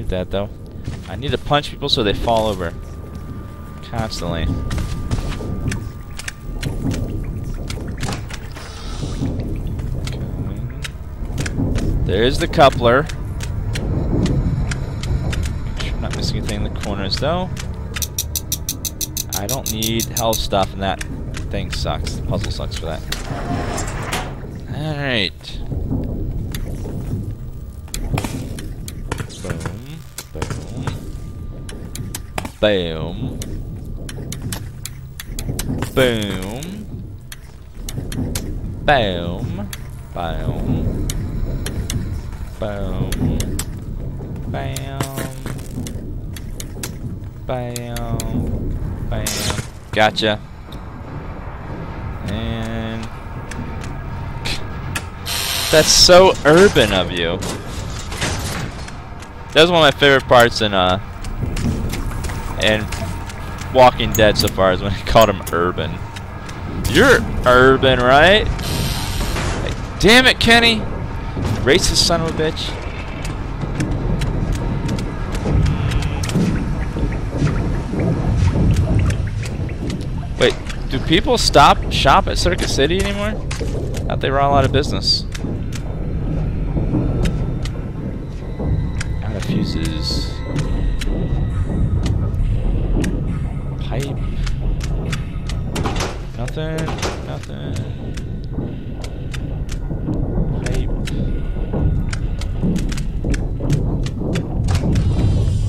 Leave that though. I need to punch people so they fall over. Constantly. There's the coupler. Make sure I'm not missing anything in the corners though. I don't need health stuff and that thing sucks. The puzzle sucks for that. Alright. Boom. Boom. Boom. Boom. Boom. Bam. Bam. Bam. Gotcha. And that's so urban of you. That was one of my favorite parts in uh in Walking Dead so far is when he called him urban. You're urban, right? Damn it, Kenny! Racist son of a bitch. Wait, do people stop shop at Circuit City anymore? Thought they were all out of business. Out of fuses. Nothing. Nothing. Pipe.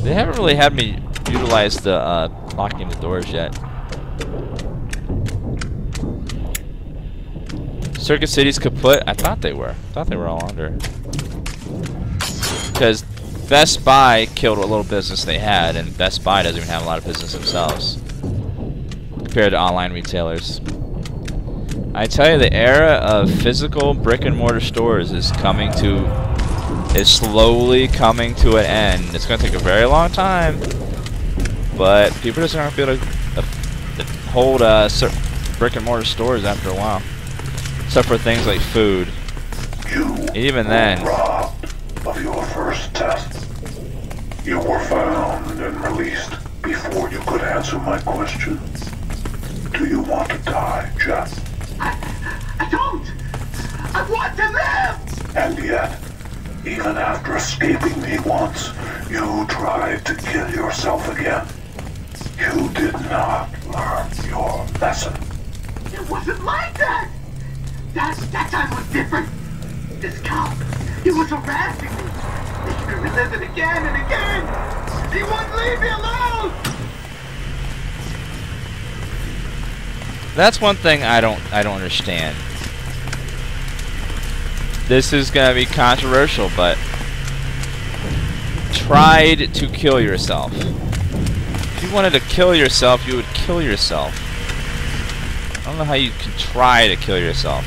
They haven't really had me utilize the uh, locking the doors yet. Circuit City's kaput? I thought they were. I thought they were all under. Because Best Buy killed a little business they had, and Best Buy doesn't even have a lot of business themselves. Compared to online retailers. I tell you, the era of physical brick and mortar stores is coming to, is slowly coming to an end. It's going to take a very long time, but people just aren't to be able to uh, hold uh, brick and mortar stores after a while. Except for things like food. You Even then. of your first test. You were found and released before you could answer my question. Do you want to die, Jeff? I don't! I want to live! And yet, even after escaping me once, you tried to kill yourself again. You did not learn your lesson. It wasn't like that! That, that time was different. This cop, he was harassing me. Making me relive it again and again. He wouldn't leave me alone! That's one thing I don't I don't understand. This is gonna be controversial, but tried to kill yourself. If you wanted to kill yourself, you would kill yourself. I don't know how you can try to kill yourself.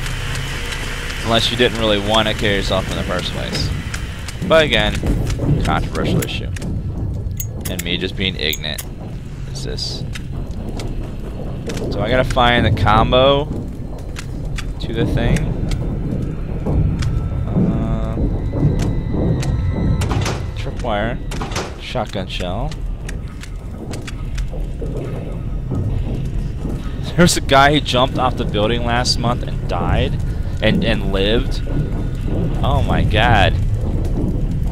Unless you didn't really want to kill yourself in the first place. But again, controversial issue. And me just being ignorant. Is this so I gotta find the combo to the thing. Uh, tripwire, shotgun shell. There's a guy who jumped off the building last month and died, and and lived. Oh my god!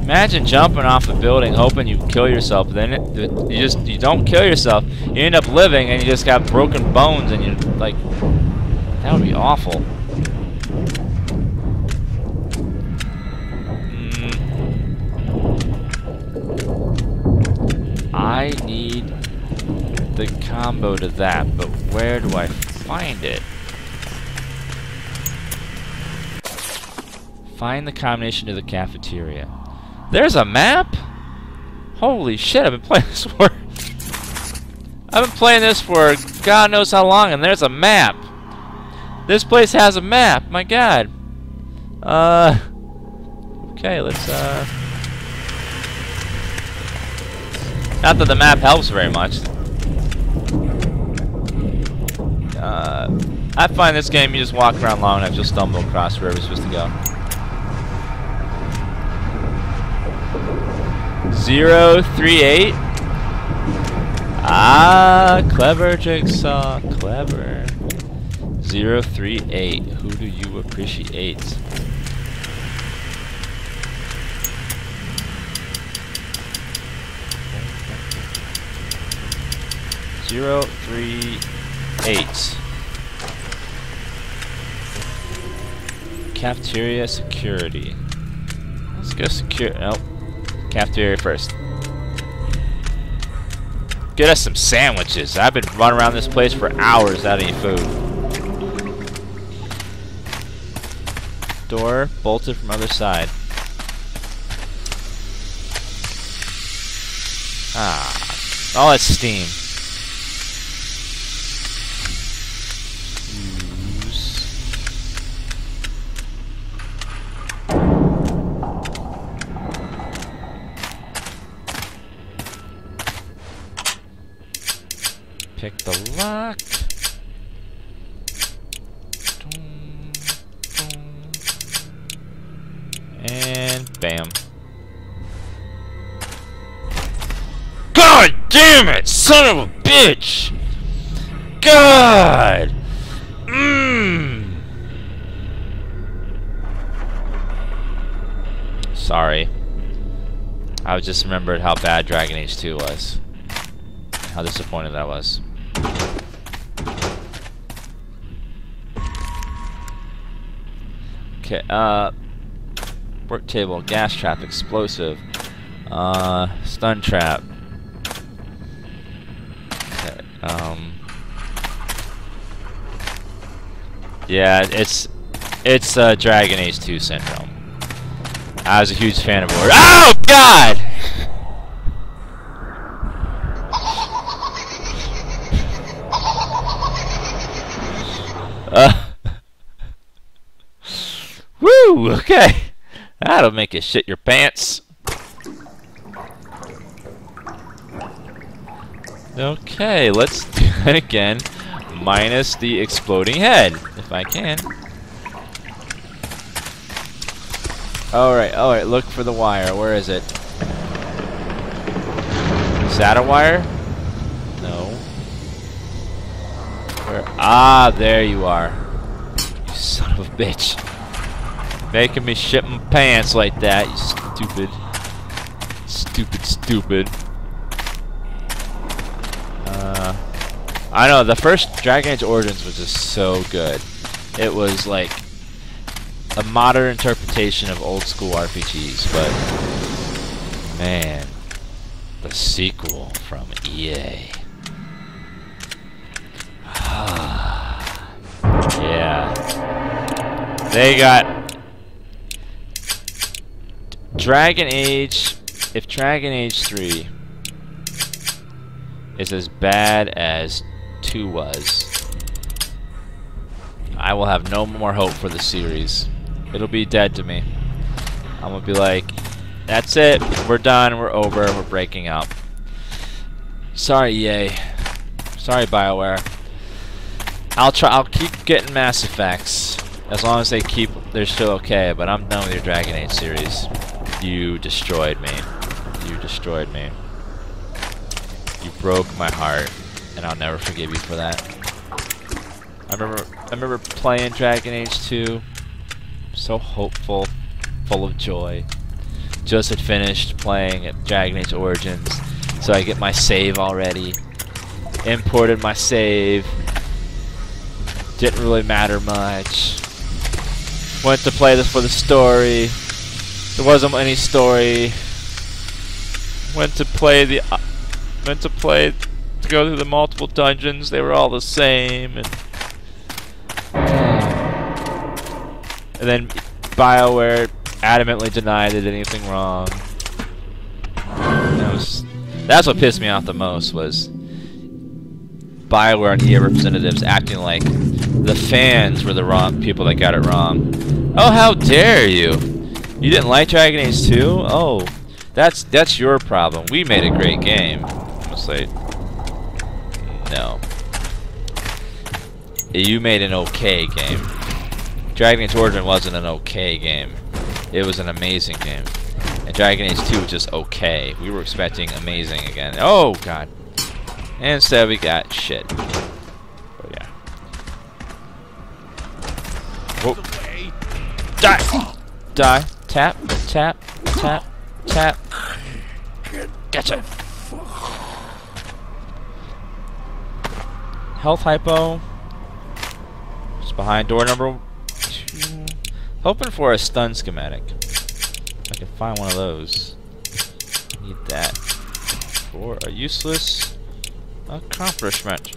Imagine jumping off a building hoping you kill yourself, then it, you just you don't kill yourself. You end up living and you just got broken bones and you like that would be awful. Mm. I need the combo to that, but where do I find it? Find the combination to the cafeteria. There's a map? Holy shit, I've been playing this for... I've been playing this for God knows how long, and there's a map. This place has a map, my god. Uh... Okay, let's, uh... Not that the map helps very much. Uh... I find this game, you just walk around long enough, you'll stumble across wherever you're supposed to go. Zero three eight. Ah, clever jigsaw, clever. Zero three eight. Who do you appreciate? Zero three eight. Cafeteria security. Let's go secure. Nope. Cafeteria first. Get us some sandwiches. I've been running around this place for hours without any food. Door bolted from other side. Ah. Oh, it's steam. Son of a bitch! God! Mmm! Sorry. I just remembered how bad Dragon Age 2 was. How disappointed I was. Okay, uh work table, gas trap, explosive, uh stun trap. Um Yeah, it's it's uh Dragon Age 2 syndrome. I was a huge fan of it. Oh god! Uh, woo! Okay, that'll make you shit your pants. Okay, let's do it again, minus the exploding head, if I can. Alright, alright, look for the wire. Where is it? Is that a wire? No. Where? Ah, there you are. You son of a bitch. Making me shit my pants like that, you stupid. Stupid, stupid. Uh, I know, the first Dragon Age Origins was just so good. It was like a modern interpretation of old school RPGs, but man, the sequel from EA. yeah. They got Dragon Age if Dragon Age 3 is as bad as 2 was, I will have no more hope for the series. It'll be dead to me. I'm gonna be like, that's it, we're done, we're over, we're breaking up. Sorry, EA. Sorry, Bioware. I'll try. I'll keep getting Mass Effects as long as they keep. They're still okay. But I'm done with your Dragon Age series. You destroyed me. You destroyed me. You broke my heart, and I'll never forgive you for that. I remember. I remember playing Dragon Age 2 so hopeful, full of joy. Just had finished playing Dragon Age Origins, so I get my save already. Imported my save. Didn't really matter much. Went to play this for the story. There wasn't any story. Went to play the. Uh, went to play go through the multiple dungeons. They were all the same, and and then BioWare adamantly denied did anything wrong. That was, that's what pissed me off the most was BioWare and EA representatives acting like the fans were the wrong people that got it wrong. Oh, how dare you! You didn't like Dragon Age 2? Oh, that's that's your problem. We made a great game. I'm gonna say no. You made an okay game. Dragon Age Origin wasn't an okay game. It was an amazing game. And Dragon Age 2 was just okay. We were expecting amazing again. Oh, God. And instead we got shit. Oh, yeah. Whoa. Die! Die. Tap, tap, tap, tap. Gotcha. Health hypo. Just behind door number two. Hoping for a stun schematic. I can find one of those. Need that for a useless accomplishment.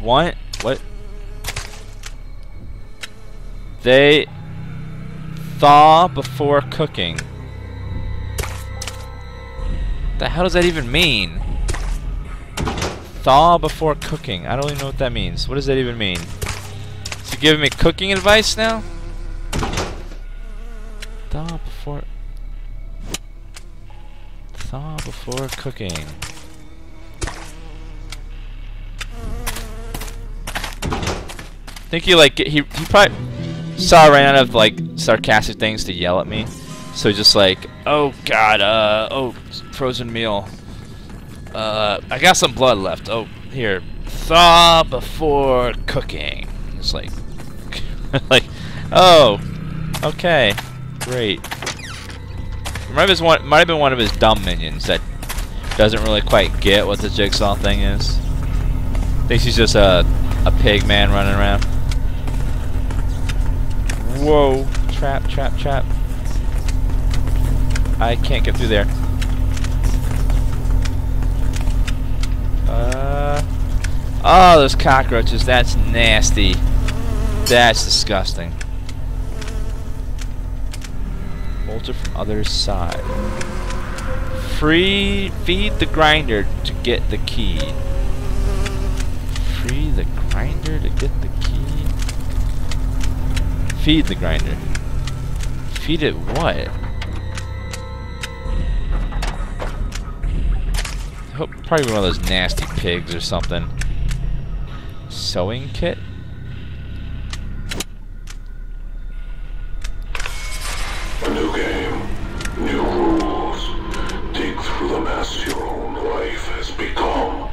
What? What? They thaw before cooking. The hell does that even mean? Thaw before cooking. I don't even know what that means. What does that even mean? Is he giving me cooking advice now? Thaw before... Thaw before cooking. I think he like he he probably saw I ran out of like sarcastic things to yell at me, so just like, oh god, uh, oh frozen meal. Uh, I got some blood left. Oh, here, thaw before cooking. It's like, like, oh, okay, great. Might have, one, might have been one of his dumb minions that doesn't really quite get what the jigsaw thing is. Thinks he's just a a pig man running around. Whoa. Trap, trap, trap. I can't get through there. Uh. Oh, those cockroaches. That's nasty. That's disgusting. Bolter from other side. Free. Feed the grinder to get the key. Free the grinder to get the key. Feed the grinder. Feed it what? Probably one of those nasty pigs or something. Sewing kit? A new game, new rules. Dig through the mess your own life has become.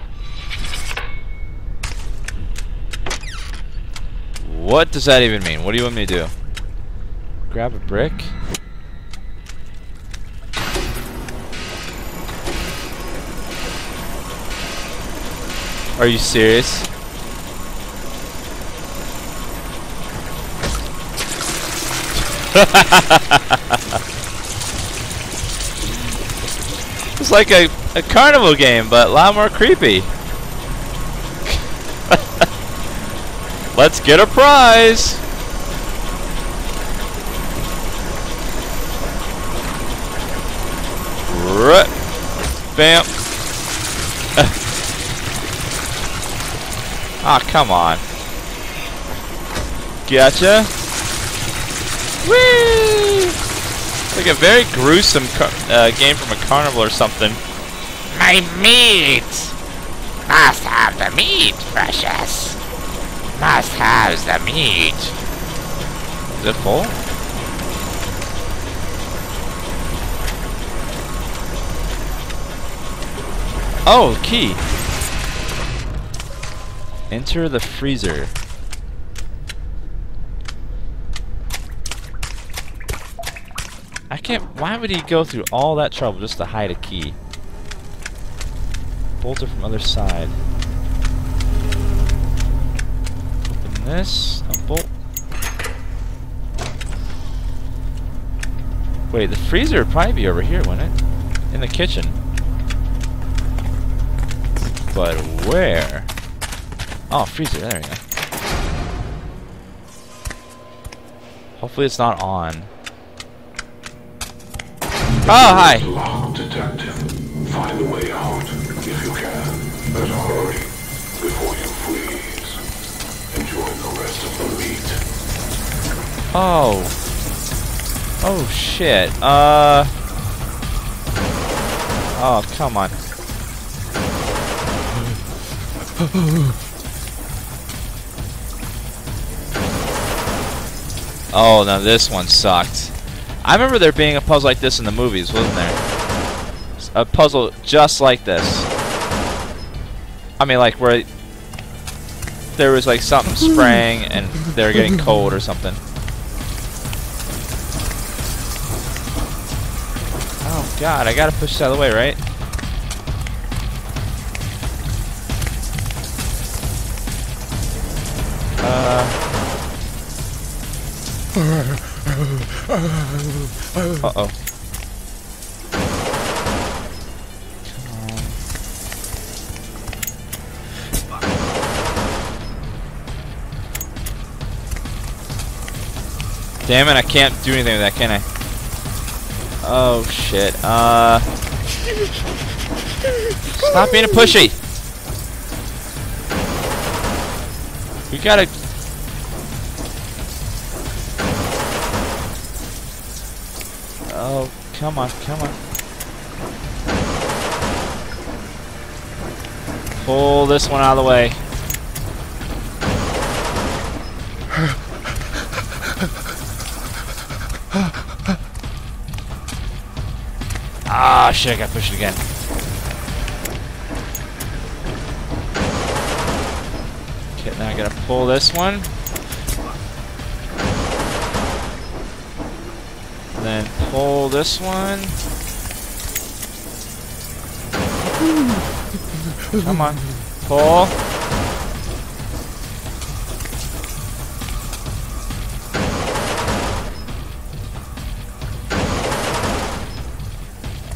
What does that even mean? What do you want me to do? Grab a brick? Are you serious? it's like a, a carnival game, but a lot more creepy. Let's get a prize! Right. Bam. Ah, oh, come on. Gotcha. Whee! Like a very gruesome uh, game from a carnival or something. My meat! Must have the meat, precious. Must have the meat. Is it full? Oh, key. Enter the freezer. I can't. Why would he go through all that trouble just to hide a key? Bolter from other side. Open this. A bolt. Wait, the freezer would probably be over here, wouldn't it? In the kitchen. But where? Oh, freezer. There we go. Hopefully it's not on. Oh, hi. Lock detective. Find a way out if you can. Hurry before you freeze. Enjoy the rest of the meat. Oh. Oh shit. Uh. Oh come on. Oh, now this one sucked. I remember there being a puzzle like this in the movies, wasn't there? A puzzle just like this. I mean, like where there was like something spraying and they were getting cold or something. Oh god, I gotta push this out of the way, right? Uh-oh. Damn it, I can't do anything with that, can I? Oh, shit. Uh... Stop being a pushy! We gotta... come on, come on. Pull this one out of the way. Ah, shit, I got pushed again. Okay, now I gotta pull this one. Then pull this one. Come on. Pull.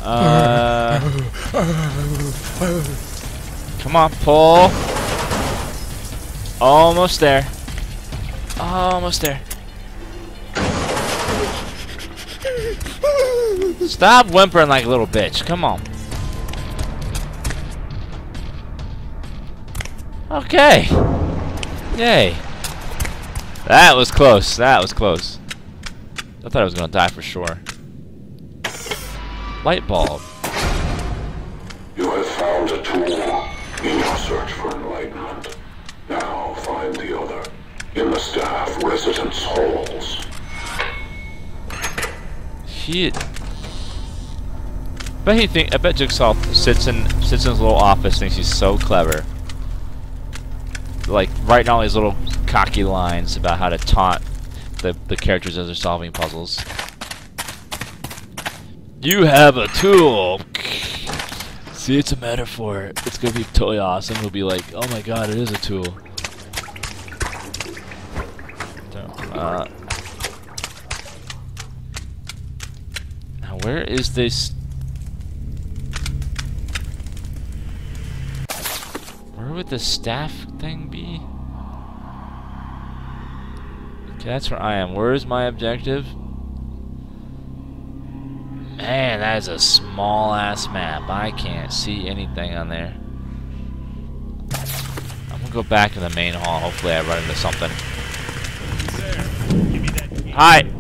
Uh, come on, pull. Almost there. Almost there. Stop whimpering like a little bitch. Come on. Okay. Yay. That was close. That was close. I thought I was going to die for sure. Light bulb. You have found a tool in your search for enlightenment. Now find the other in the staff residence halls. He. Bet he think. I bet Jigsaw sits in sits in his little office, thinks he's so clever. Like writing all these little cocky lines about how to taunt the the characters as they're solving puzzles. You have a tool. See, it's a metaphor. It's gonna be totally awesome. It'll be like, oh my god, it is a tool. Uh, now where is this? Would the staff thing be? Okay, that's where I am. Where is my objective? Man, that is a small ass map. I can't see anything on there. I'm gonna go back to the main hall. Hopefully, I run into something. Hi.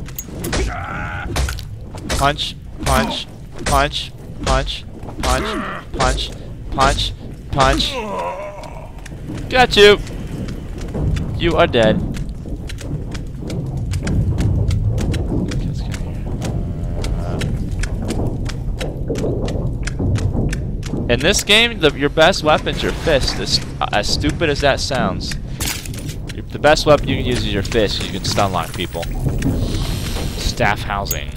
Punch, punch, punch, punch, punch, punch, punch, punch. Got you. You are dead. In this game, the, your best weapon's your fist. As, as stupid as that sounds, your, the best weapon you can use is your fist. You can stun lock people. Staff housing.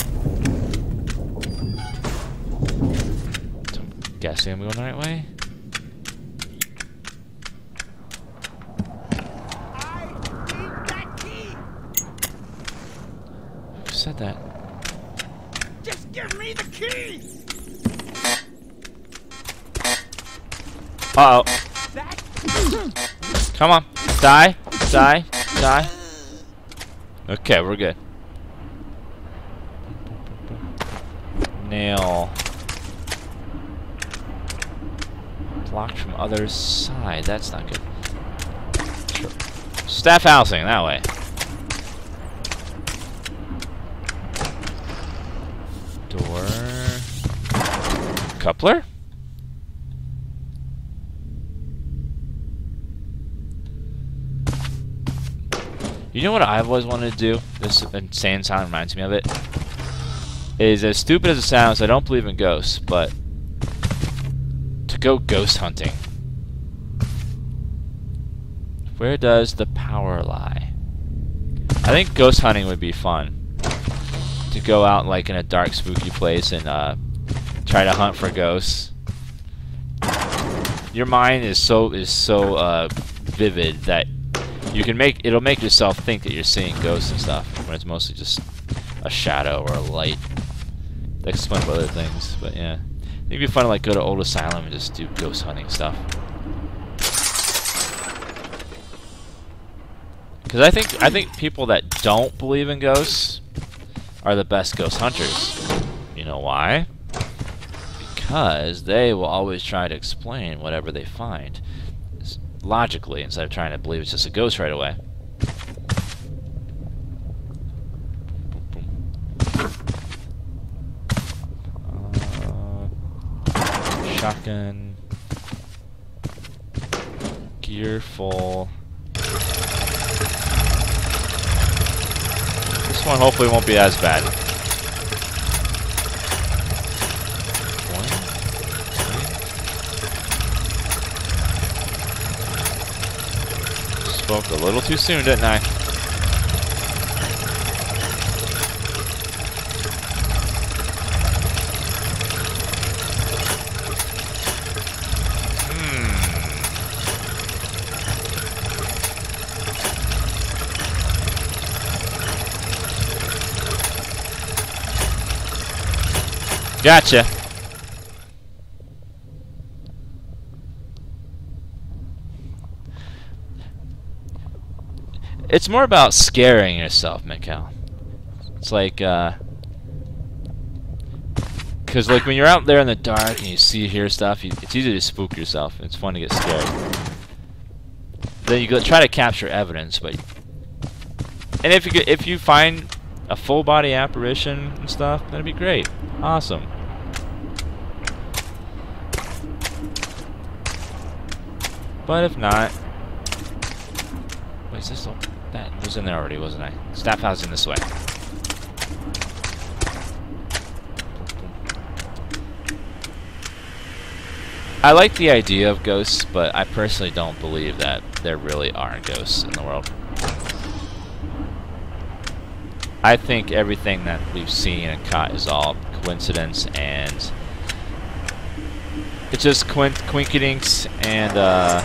I'm guessing I'm going the right way. Who said that? Just give me the key! Uh oh. Come on. Die. Die. Die. Okay, we're good. Nail. Blocked from other side. That's not good. Sure. Staff housing, that way. Door. Coupler? You know what I've always wanted to do? This insane sound reminds me of it. Is as stupid as it sounds, I don't believe in ghosts, but to go ghost hunting. Where does the power lie? I think ghost hunting would be fun. To go out like in a dark, spooky place and uh, try to hunt for ghosts. Your mind is so is so uh, vivid that you can make it'll make yourself think that you're seeing ghosts and stuff when it's mostly just a shadow or a light. That explains other things, but yeah. It'd be fun to like go to old asylum and just do ghost hunting stuff. Because I think I think people that don't believe in ghosts are the best ghost hunters. You know why? Because they will always try to explain whatever they find logically instead of trying to believe it's just a ghost right away. Uh, shotgun. Gear full. This one hopefully won't be as bad. One, a little too soon, didn't I? Hmm. Gotcha. It's more about scaring yourself, Mikkel. It's like, uh... Because, like, when you're out there in the dark and you see, hear stuff, you, it's easy to spook yourself. It's fun to get scared. Then you go try to capture evidence, but... And if you, if you find a full body apparition and stuff, that'd be great. Awesome. But if not... Wait, is this... That was in there already, wasn't I? Staff house in this way. I like the idea of ghosts, but I personally don't believe that there really are ghosts in the world. I think everything that we've seen and caught is all coincidence and it's just quint quinkydinks and uh,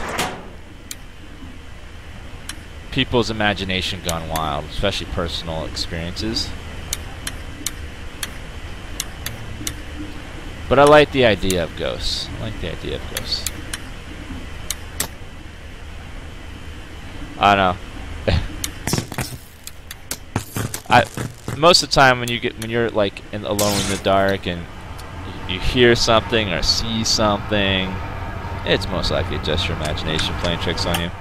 people's imagination gone wild, especially personal experiences. But I like the idea of ghosts. I like the idea of ghosts. I don't know. I most of the time when you get when you're like in, alone in the dark and you, you hear something or see something, it's most likely just your imagination playing tricks on you.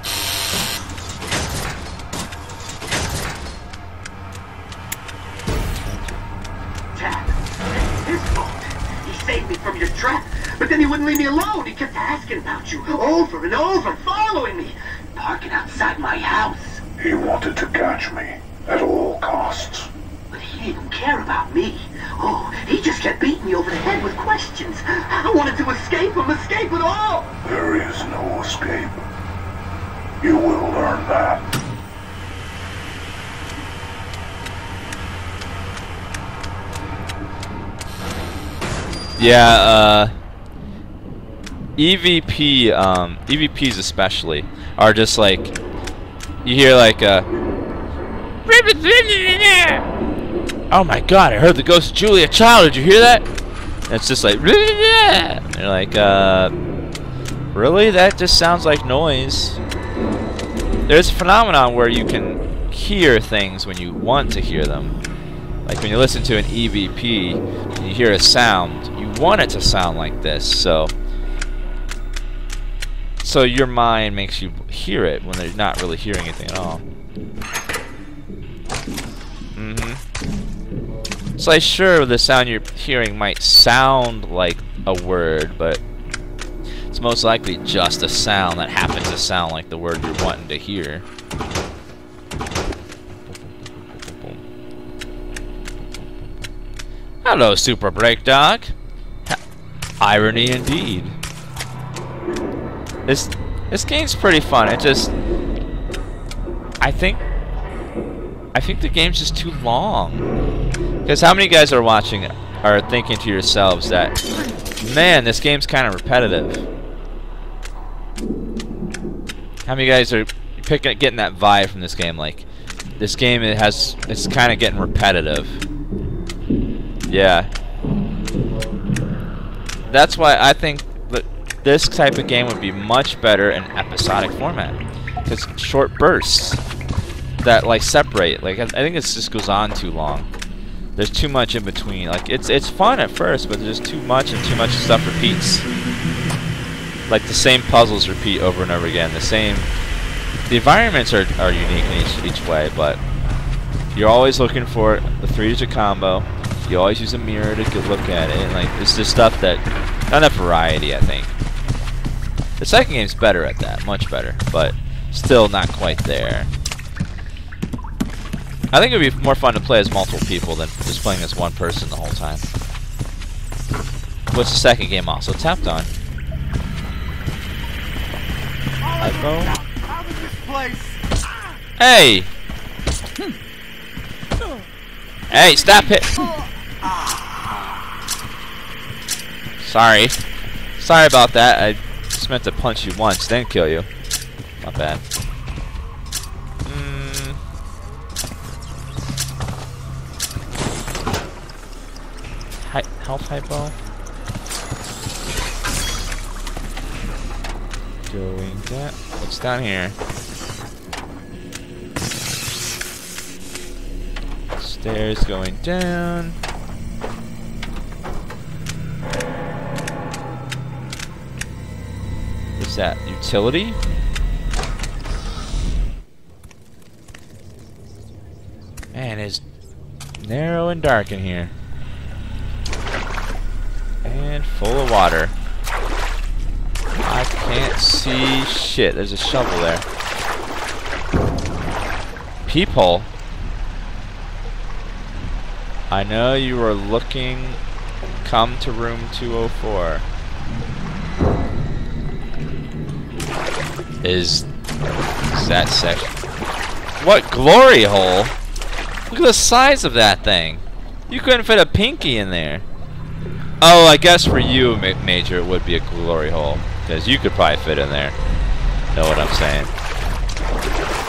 Saved me from your trap, but then he wouldn't leave me alone. He kept asking about you over and over, following me, parking outside my house. He wanted to catch me at all costs. But he didn't care about me. Oh, he just kept beating me over the head with questions. I wanted to escape him, escape it all. There is no escape. You will learn that. Yeah, uh, EVP, um, EVPs especially, are just like, you hear like, uh, oh my god, I heard the ghost of Julia Child, did you hear that? And it's just like, you're like, uh, really? That just sounds like noise. There's a phenomenon where you can hear things when you want to hear them. Like when you listen to an EVP, and you hear a sound, you want it to sound like this, so so your mind makes you hear it when they're not really hearing anything at all. Mm-hmm. So like, sure, the sound you're hearing might sound like a word, but it's most likely just a sound that happens to sound like the word you're wanting to hear. Hello, Super Break Dog. Ha- Irony indeed. This this game's pretty fun. It just I think I think the game's just too long. Because how many guys are watching are thinking to yourselves that man, this game's kind of repetitive. How many guys are picking getting that vibe from this game like this game it has it's kind of getting repetitive. Yeah. That's why I think that this type of game would be much better in episodic format. Because short bursts that like separate. Like I think it just goes on too long. There's too much in between. Like it's it's fun at first, but there's too much and too much stuff repeats. Like the same puzzles repeat over and over again. The same. The environments are are unique in each each way, but you're always looking for the three-digit combo. You always use a mirror to get look at it. Like it's just stuff that not enough variety, I think. The second game's better at that, much better, but still not quite there. I think it would be more fun to play as multiple people than just playing as one person the whole time. What's the second game also tapped on? iPhone? Out of this place! Hey! Hey, stop it! Sorry. Sorry about that. I just meant to punch you once, then kill you. Not bad. Mm. Hi health hypo. Going that. What's down here? Stairs going down. What's that? Utility? Man, it's narrow and dark in here. And full of water. I can't see shit. There's a shovel there. Peephole. I know you are looking. Come to room 204. Is, is that section? What glory hole? Look at the size of that thing. You couldn't fit a pinky in there. Oh, I guess for you, Ma Major, it would be a glory hole. Because you could probably fit in there. Know what I'm saying.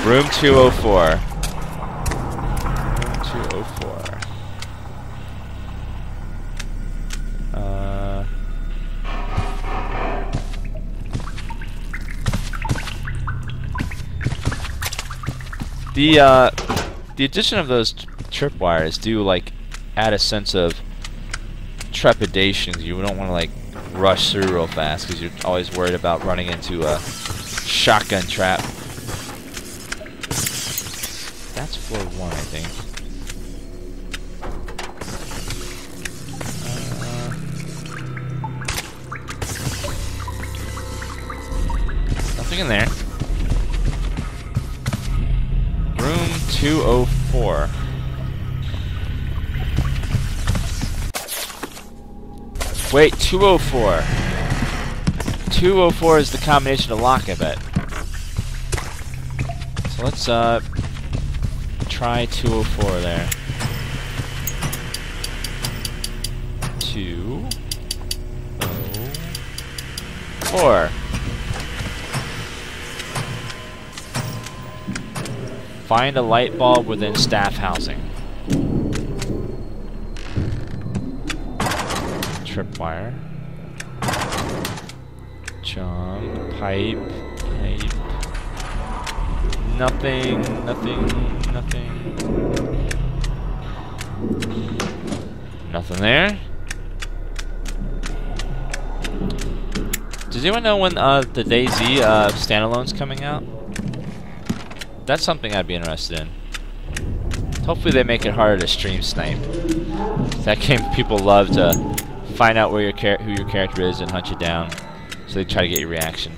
Room 204. Room 204. Uh... The, uh... The addition of those tripwires do, like, add a sense of trepidation. You don't want to, like, rush through real fast because you're always worried about running into a shotgun trap. Wait, 204. 204 is the combination to lock, I bet. So let's, uh, try 204 there. Two. Oh. Four. Find a light bulb within staff housing. Tripwire. Jump. Pipe. Pipe. Nothing. Nothing. Nothing. Nothing there. Does anyone know when uh, the DayZ uh, standalone's coming out? That's something I'd be interested in. Hopefully they make it harder to stream snipe. That game people love to find out where your who your character is and hunt you down. So they try to get your reaction.